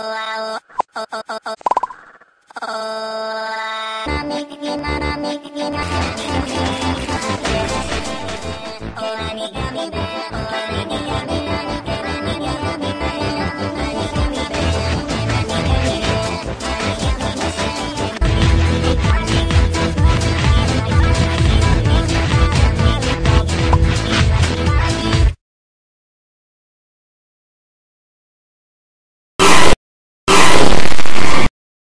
Oh,